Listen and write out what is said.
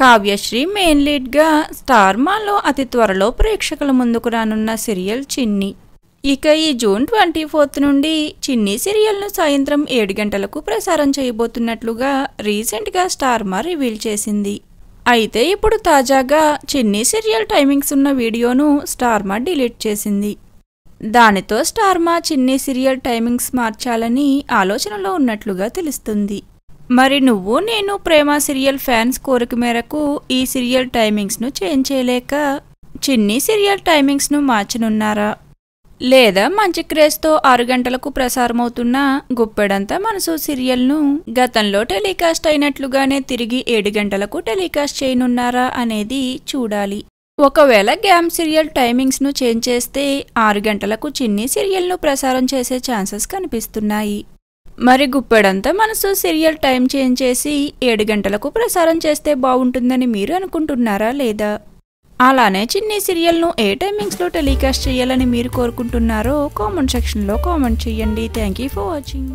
Kavyasri main లీడ్గా స్టార్మాలో అతి త్వరలో ప్రేక్షకుల ముందుకు రానున్న సీరియల్ చిన్ని. ఇక ఈ జూన్ ట్వంటీ ఫోర్త్ నుండి చిన్ని సీరియల్ను సాయంత్రం ఏడు గంటలకు ప్రసారం చేయబోతున్నట్లుగా రీసెంట్గా స్టార్మా రివీల్ చేసింది. అయితే ఇప్పుడు తాజాగా చిన్ని సీరియల్ టైమింగ్స్ ఉన్న వీడియోను స్టార్మా డిలీట్ చేసింది. దానితో స్టార్మా చిన్ని సీరియల్ టైమింగ్స్ మార్చాలని ఆలోచనలో ఉన్నట్లుగా తెలుస్తుంది. మరి నువ్వు నేను ప్రేమ సీరియల్ ఫ్యాన్స్ కోరిక మేరకు ఈ సీరియల్ టైమింగ్స్ను చేంజ్ చేయలేక చిన్ని సీరియల్ టైమింగ్స్ను మార్చనున్నారా? లేదా మంచి క్రేజ్తో ఆరు గంటలకు ప్రసారమవుతున్న గుప్పెడంతా మనసు సీరియల్ను గతంలో టెలికాస్ట్ అయినట్లుగానే తిరిగి ఏడు గంటలకు టెలికాస్ట్ చేయనున్నారా అనేది చూడాలి. ఒకవేళ గ్యామ్ సీరియల్ టైమింగ్స్ను చేంజ్ చేస్తే ఆరు గంటలకు చిన్ని సీరియల్ను ప్రసారం చేసే ఛాన్సెస్ కనిపిస్తున్నాయి. మరి గుప్పెడంతా మనసు సీరియల్ టైం చేంజ్ చేసి ఏడు గంటలకు ప్రసారం చేస్తే బాగుంటుందని మీరు అనుకుంటున్నారా లేదా? అలానే చిన్ని సీరియల్ను ఏ టైమింగ్స్లో టెలికాస్ట్ చేయాలని మీరు కోరుకుంటున్నారో కామెంట్ సెక్షన్లో కామెంట్ చేయండి. Thank you for watching.